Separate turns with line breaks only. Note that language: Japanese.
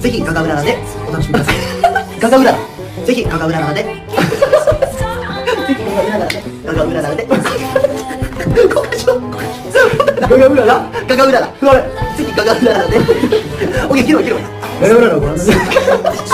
ぜひガガウララでお楽しみください。ガガウララ。ぜひガガウララで。ぜひガガウララで。ガガウララ。でここしょガガウララ。ガガウララ。ぜひガガウララで。オッケー切ろう切ガガウララをご覧ください。